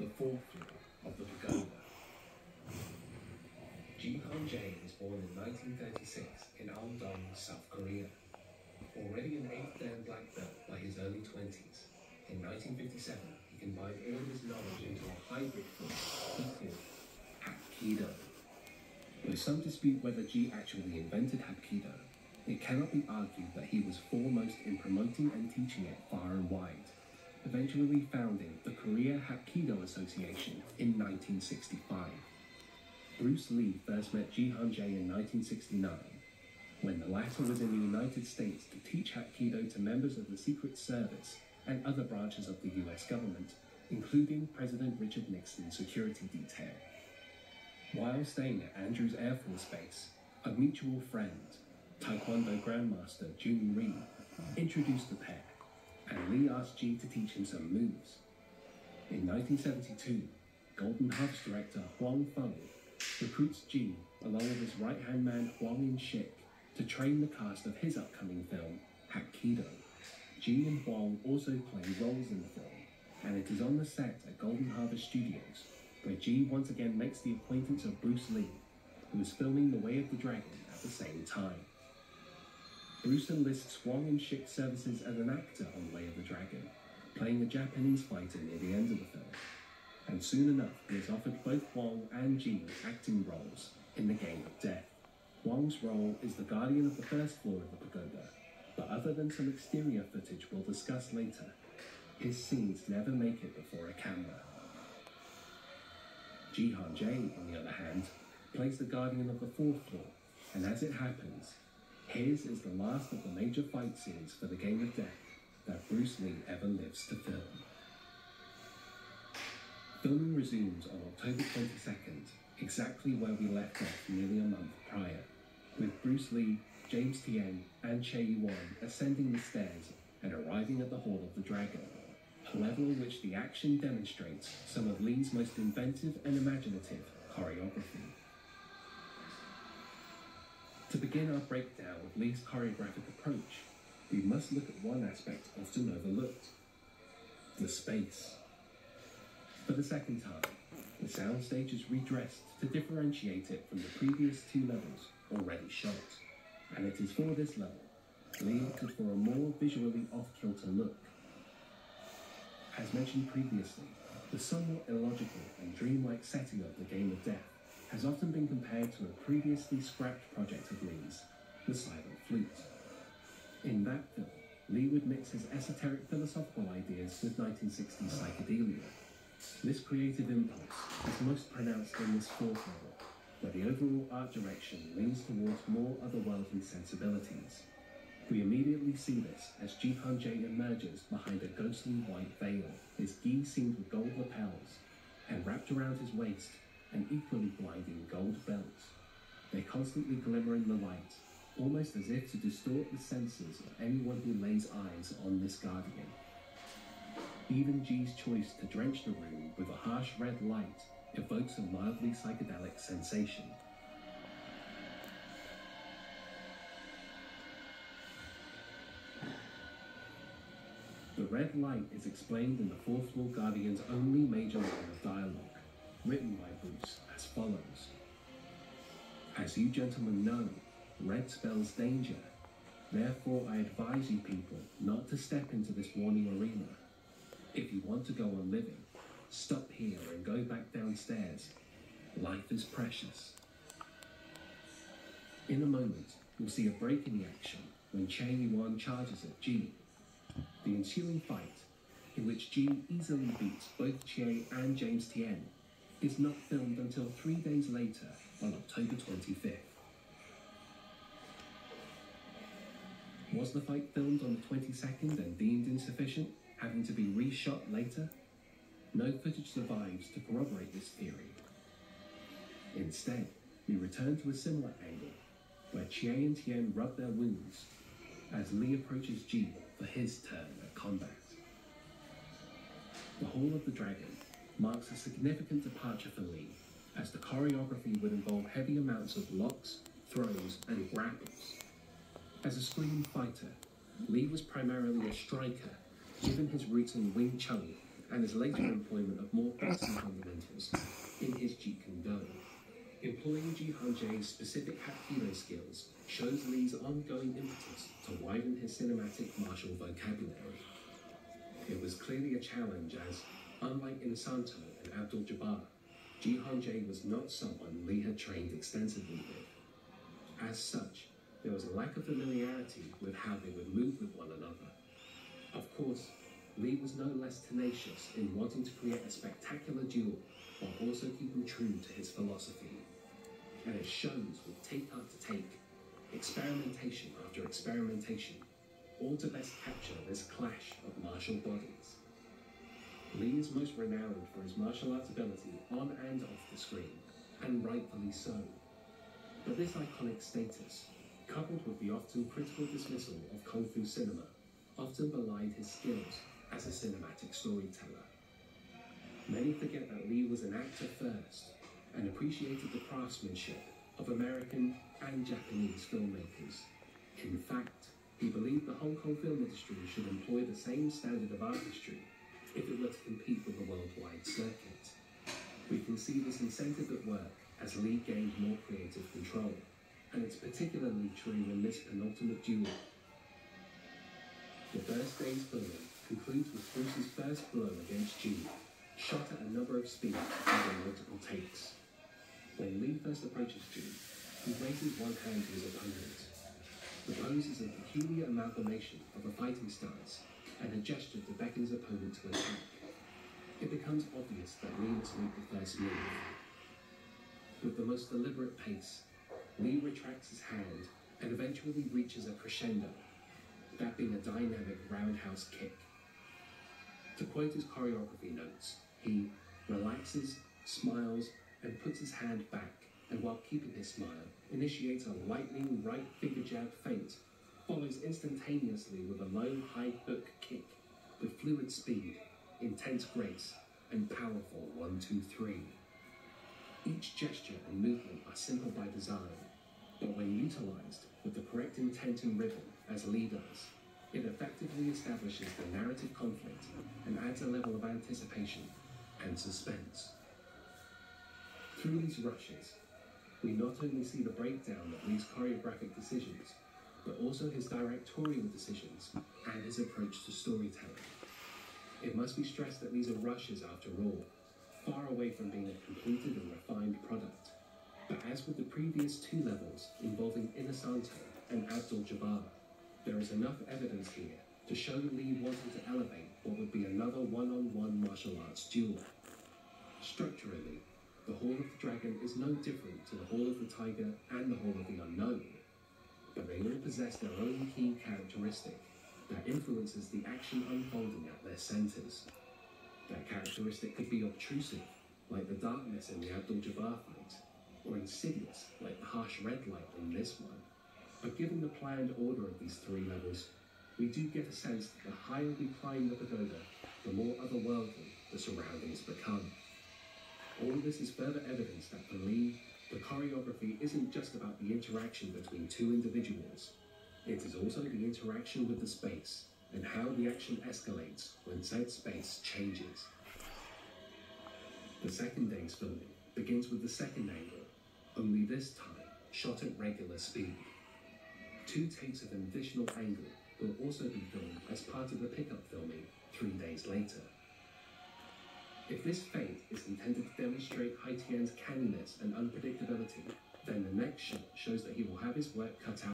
the fourth of the pagoda. Ji Han Jae was born in 1936 in Andong, South Korea. Already an eighth dan black belt by his early 20s, in 1957 he combined all of his knowledge into a hybrid force he called Hapkido. Though some dispute whether Ji actually invented Hapkido, it cannot be argued that he was foremost in promoting and teaching it far and wide, eventually founding the Korea Hapkido Association in 1965. Bruce Lee first met Ji Han Jae in 1969, when the latter was in the United States to teach Hapkido to members of the Secret Service and other branches of the US government, including President Richard Nixon's security detail. While staying at Andrews Air Force Base, a mutual friend, Taekwondo Grandmaster Jhoon Rhee, introduced the pair, and Lee asked Ji to teach him some moves. In 1972, Golden Harvest director Huang Feng recruits Ji, along with his right-hand man Huang In-shik, to train the cast of his upcoming film, Hapkido. Ji and Huang also play roles in the film, and it is on the set at Golden Harvest Studios where Ji once again makes the acquaintance of Bruce Lee, who is filming The Way of the Dragon at the same time. Bruce enlists Wong In-shik's services as an actor on Way of the Dragon, playing a Japanese fighter near the end of the film. And soon enough, he is offered both Wong and Ji acting roles in The Game of Death. Wong's role is the guardian of the first floor of the pagoda, but other than some exterior footage we'll discuss later, his scenes never make it before a camera. Ji Han Jae, on the other hand, plays the guardian of the fourth floor, and as it happens, his is the last of the major fight scenes for the Game of Death that Bruce Lee ever lives to film. Filming resumes on October 22nd, exactly where we left off nearly a month prior, with Bruce Lee, James Tien, and Che Yuan ascending the stairs and arriving at the Hall of the Dragon, a level which the action demonstrates some of Lee's most inventive and imaginative choreography. To begin our breakdown of Lee's choreographic approach, we must look at one aspect often overlooked the space. For the second time, the soundstage is redressed to differentiate it from the previous two levels already shot, and it is for this level Lee opted for a more visually off-kilter look. As mentioned previously, the somewhat illogical and dreamlike setting of the Game of Death has often been compared to a previously scrapped project of Lee's, The Silent Flute. In that film, Lee would mix his esoteric philosophical ideas with 1960s psychedelia. This creative impulse is most pronounced in this fourth level, where the overall art direction leans towards more otherworldly sensibilities. We immediately see this as Ji Han Jae emerges behind a ghostly white veil, his gi seamed with gold lapels, and wrapped around his waist an equally blinding gold belt. They constantly glimmer in the light, almost as if to distort the senses of anyone who lays eyes on this guardian. Even Ji's choice to drench the room with a harsh red light evokes a mildly psychedelic sensation. The red light is explained in the Fourth Floor Guardian's only major line of dialogue, written by Bruce as follows. As you gentlemen know, red spells danger. Therefore, I advise you people not to step into this warning arena. If you want to go on living, stop here and go back downstairs. Life is precious. In a moment, you'll see a break in the action when Che Yuan charges at Ji. The ensuing fight, in which Ji easily beats both Che and James Tien, is not filmed until three days later on October 25th. Was the fight filmed on the 22nd and deemed insufficient, having to be reshot later? No footage survives to corroborate this theory. Instead, we return to a similar angle, where Chie and Tien rub their wounds as Lee approaches Ji for his turn at combat. The Hall of the Dragon marks a significant departure for Lee, as the choreography would involve heavy amounts of locks, throws, and grapples. As a screen fighter, Lee was primarily a striker, given his roots in Wing Chun and his later employment of more boxing fundamentals in his Jeet Kune Do. Employing Ji Han specific Hapkido skills shows Lee's ongoing impetus to widen his cinematic martial vocabulary. It was clearly a challenge as, unlike Inosanto and Abdul Jabbar, Ji Han Jae was not someone Lee had trained extensively with. As such, there was a lack of familiarity with how they would move with one another. Of course, Lee was no less tenacious in wanting to create a spectacular duel while also keeping true to his philosophy. And it shows with take after take, experimentation after experimentation, all to best capture this clash of martial bodies. Lee is most renowned for his martial arts ability on and off the screen, and rightfully so. But this iconic status, coupled with the often critical dismissal of Kung Fu cinema, often belied his skills as a cinematic storyteller. Many forget that Lee was an actor first and appreciated the craftsmanship of American and Japanese filmmakers. In fact, he believed the Hong Kong film industry should employ the same standard of artistry if it were to compete with the worldwide circuit. We can see this incentive at work as Lee gained more creative control, and it's particularly true in this penultimate duel. The first day's filming concludes with Bruce's first blow against June, shot at a number of speeds over multiple takes. When Lee first approaches June, he raises one hand to his opponent. The pose is a peculiar amalgamation of a fighting stance and a gesture to beckon his opponent to attack. It becomes obvious that Lee must make the first move. With the most deliberate pace, Lee retracts his hand and eventually reaches a crescendo, that being a dynamic roundhouse kick. To quote his choreography notes, he relaxes, smiles, and puts his hand back, and while keeping his smile, initiates a lightning right finger jab feint, follows instantaneously with a low high hook kick with fluid speed, intense grace, and powerful one, two, three. Each gesture and movement are simple by design, but when utilized with the correct intent and rhythm, as Lee does, it effectively establishes the narrative conflict and adds a level of anticipation and suspense. Through these rushes, we not only see the breakdown of Lee's choreographic decisions, but also his directorial decisions and his approach to storytelling. It must be stressed that these are rushes after all, far away from being a completed and refined product. But as with the previous two levels involving Inosanto and Abdul Jabbar, there is enough evidence here to show Lee wanting to elevate what would be another one-on-one martial arts duel. Structurally, the Hall of the Dragon is no different to the Hall of the Tiger and the Hall of the Unknown, but they all possess their own key characteristic that influences the action unfolding at their centers. That characteristic could be obtrusive, like the darkness in the Abdul Jabbar fight, or insidious, like the harsh red light in this one. But given the planned order of these three levels, we do get a sense that the higher we climb the pagoda, the more otherworldly the surroundings become. All this is further evidence that the choreography isn't just about the interaction between two individuals. It is also the interaction with the space and how the action escalates when said space changes. The second day's filming begins with the second angle, only this time shot at regular speed. Two takes of an additional angle will also be filmed as part of the pickup filming three days later. If this feint is intended to demonstrate Haitian's canniness and unpredictability, then the next shot shows that he will have his work cut out.